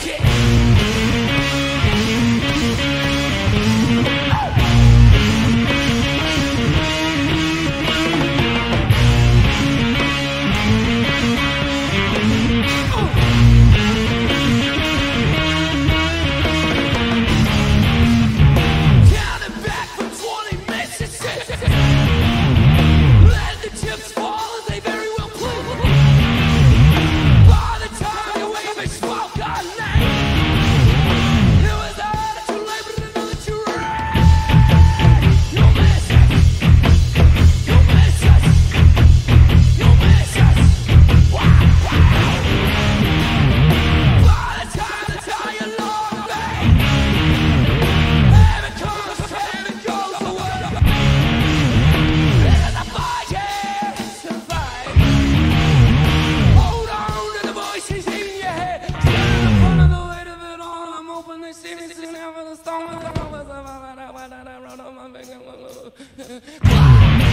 Yeah. Bye.